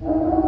So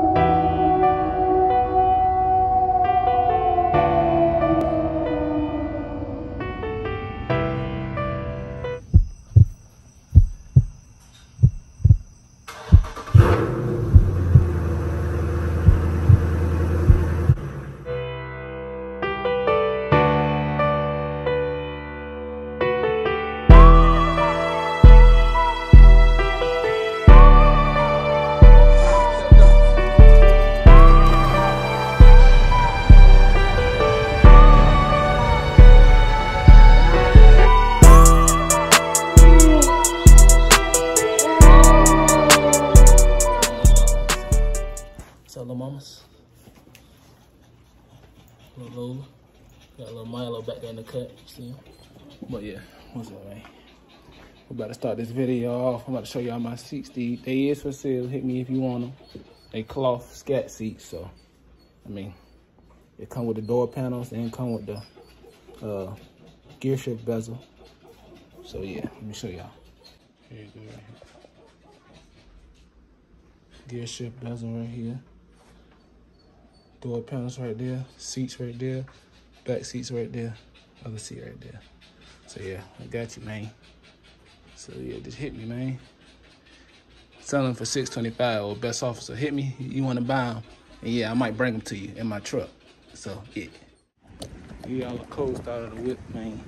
Lola. Got a little Milo back there in the cut. See him? But yeah, what's up, man? We're about to start this video off. I'm about to show y'all my seats. They, they is for sale. Hit me if you want them. They cloth scat seats, so I mean, it come with the door panels and come with the uh, gear shift bezel. So yeah, let me show y'all. Here you go, right here. Gear shift bezel right here. Door panels right there. Seats right there. Back seats right there. Other seat right there. So yeah, I got you, man. So yeah, just hit me, man. Selling for six twenty five or best officer. Hit me. You want to buy them? And yeah, I might bring them to you in my truck. So yeah. Give y'all a cold start of the whip, man.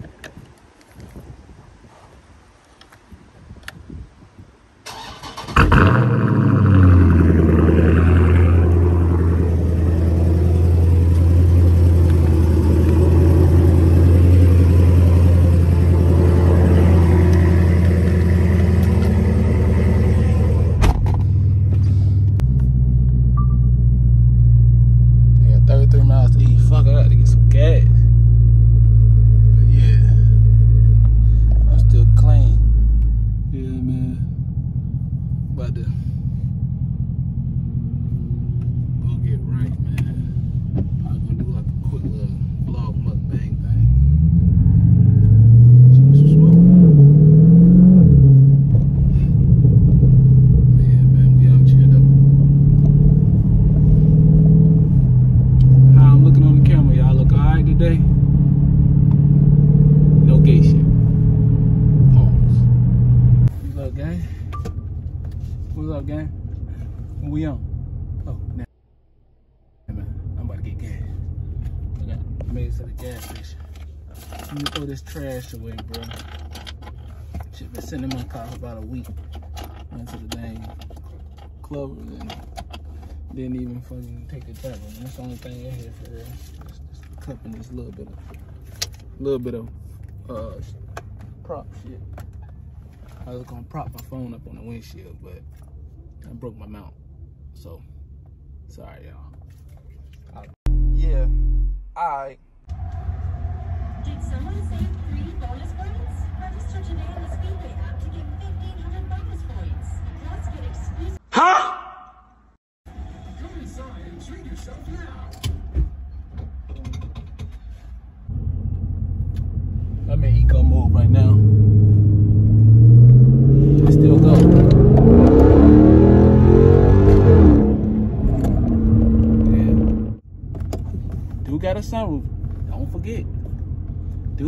Yeah, 33 miles to eat. Fuck, I gotta get some gas. But yeah, I'm still clean. Yeah, man. About to uh, go get right, man. I'm gonna do like a quick little vlog mukbang thing. Shoot some smoke. Yeah, man, we out here though. How I'm looking on the camera, y'all look alright today. No gay shit. Pause. What's up, gang? What's up, gang? When we on? Oh, now. Hey, man, I'm about to get gas. I got I made it to the gas station. Let me throw this trash away, bro. Shit been sitting in my car for about a week. Went to the dang club and didn't even fucking take the travel. That's the only thing in here for real. Just, just and just a little bit of, little bit of, uh, prop shit. I was gonna prop my phone up on the windshield, but I broke my mount. So, sorry, y'all. Yeah. Alright.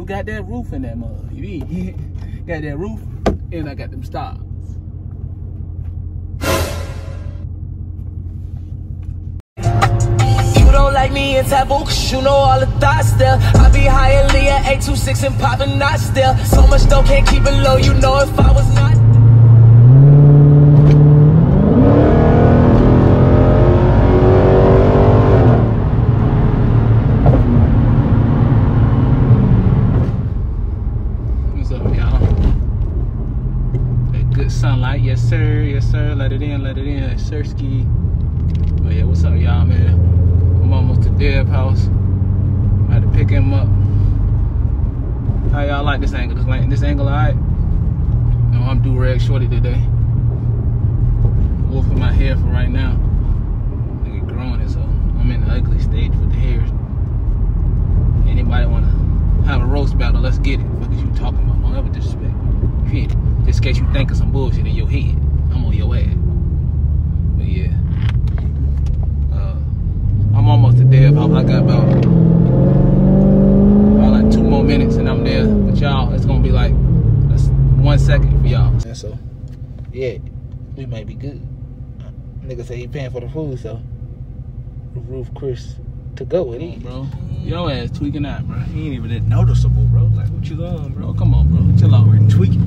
Got that roof in that mug. You got that roof, and I got them stars. You don't like me in taboo, cause you know all the thoughts there. I be high and Leah, 826 and popping not still. So much dough, can't keep it low, you know if I was not. What's up, y'all? That good sunlight, yes sir, yes sir. Let it in, let it in, sir ski. But yeah, what's up, y'all, man? I'm almost to Deb house. I had to pick him up. How y'all like this angle? This, like, this angle, alright? You know, I'm do rag shorty today. Wolf in my hair for right now. Nigga growing it, so I'm in the ugly stage with the hair. Anybody wanna have a roast battle? Let's get it. What is you talking about? Don't ever disrespect. You hear it? Just in case you think of some bullshit in your head, I'm on your ass. But yeah. I got about about like two more minutes and I'm there. But y'all, it's gonna be like that's one second for y'all. And so, yeah, we might be good. Nigga say he paying for the food, so Roof Chris to go with it, bro. Your ass tweaking out, bro. He ain't even that noticeable, bro. Like, what you on, bro? Come on, bro. Chill out. We're tweaking.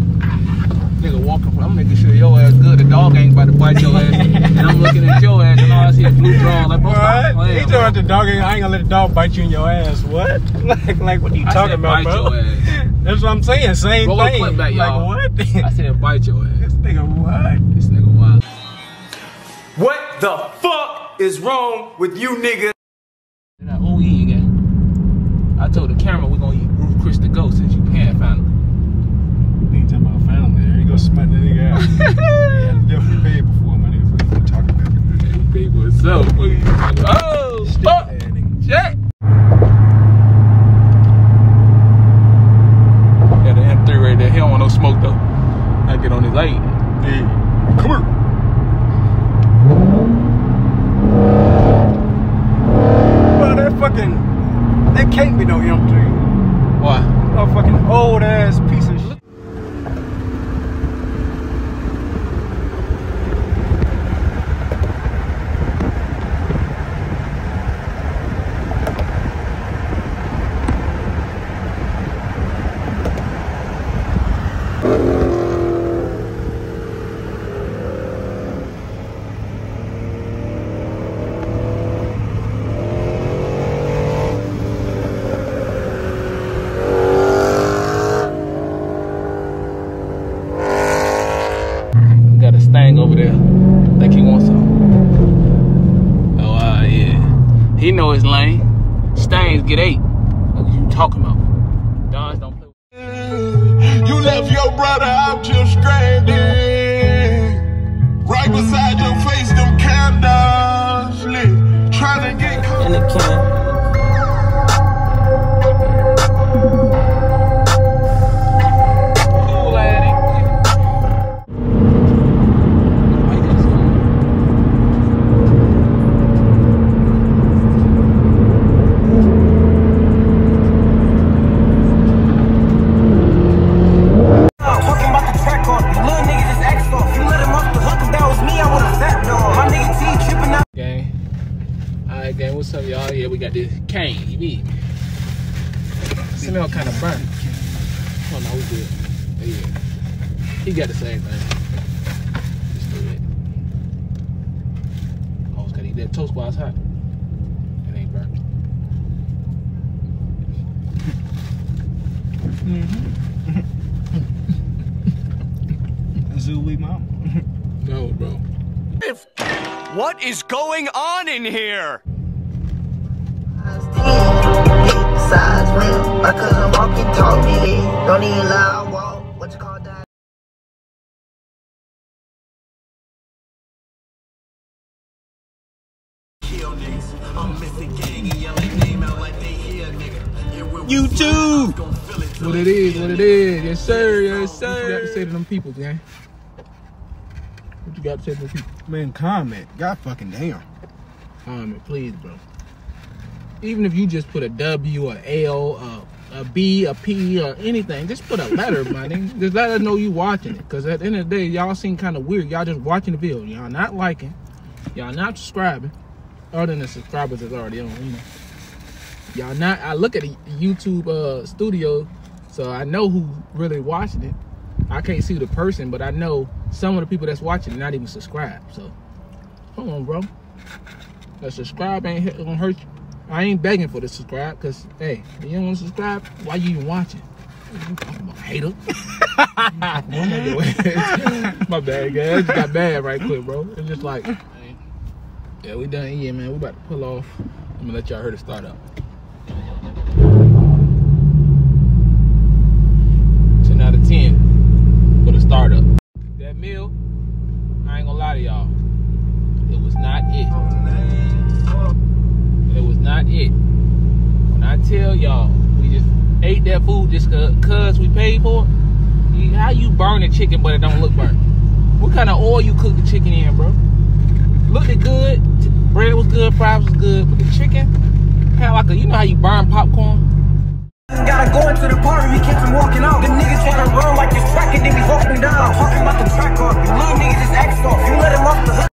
Nigga walking, I'm making sure your ass good. The dog ain't about to bite your ass. and I'm looking at your ass and all I see is blue draw. Like, bro, What? playing, He bro. told the dog, ain't- I ain't gonna let the dog bite you in your ass. What? Like, like what are you I talking about, bro? your ass. That's what I'm saying. Same Roll thing. back. Like, what? I said bite your ass. this nigga, what? This nigga wild. What the fuck is wrong with you niggas? That OE again. I told the camera we're gonna eat Roof Chris to go since you paying finally. You ain't talking about family. There you go, smack that nigga out. yeah, definitely paid before, my nigga. What are you talking about? Big what's up? What are you talking about? Oh, fuck! Yeah, nigga. Shit! Got the M3 right there. He don't want no smoke though. I get on his light. Hey, come here. Bro, that fucking, that can't be no M3. Why? No fucking old ass piece of shit. Over there. Like he wants some. Oh, uh, yeah. He know his lane. Stains get eight. What you talking about? Don't play. You left your brother out just stranded. Right beside gang, what's up, y'all? Yeah, we got this cane, you need. Smell kind of burnt. Oh, no, we good. Yeah. He got the same thing. Just do it. Almost gotta eat that toast while it's hot. It ain't burnt. Mm-hmm. Zoo we mom. No, bro. What is going on in here? Size rim, my cousin walking taught me. Don't even lie, I walk. What you call that? YouTube. What it is, what it is. Yes, sir, yes, sir. What you got to say to them people, gang? What you got to say to them people? Man, comment. God fucking damn. Comment, please, bro. Even if you just put a W, a L, a, a B, a P, or anything, just put a letter, my nigga. Just let us know you watching it. Cause at the end of the day, y'all seem kind of weird. Y'all just watching the video. Y'all not liking. Y'all not subscribing. Other than the subscribers that's already on, you know. Y'all not. I look at the YouTube uh, studio, so I know who really watching it. I can't see the person, but I know some of the people that's watching not even subscribed. So, come on, bro. A subscribe ain't gonna hurt you. I ain't begging for the subscribe, cause hey, you don't want to subscribe, why you even watching? Talking about, hater? My bad, guys. I just got bad right quick, bro. It's just like, yeah, we done eating, man. We about to pull off. I'm gonna let y'all hear the start up. Ten out of ten for the startup. Tell y'all, we just ate that food just cause, we paid for it. How you burn the chicken but it don't look burnt? What kind of oil you cook the chicken in, bro? Looked it good. Bread was good, fries was good, but the chicken, How like a, you know how you burn popcorn? Gotta go into the party, we kept him walking out. The niggas try to run like this track and then we walk him down. Talking about the track off, you little niggas just act off. You let him off the hook.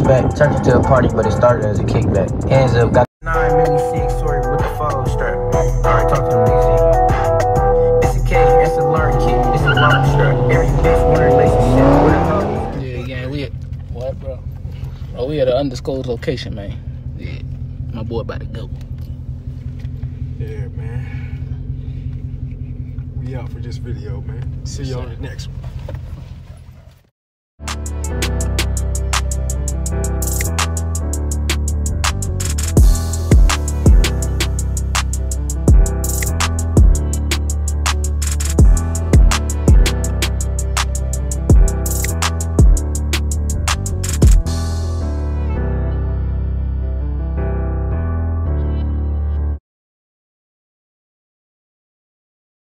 Really want your bitch back? Turned it to a party, but it started as a kickback. Hands up, got 9 milli six, sorry, with the fold strap. Alright, talk to them niggas. It's a K, it's a learn kit, it's a long strap. Every bitch want a relationship with a hoe. Yeah, gang, we at, what, bro? Oh, we at an undisclosed location, man. Yeah, my boy about to go. Yeah, man. We out for this video, man. See y'all in the next one.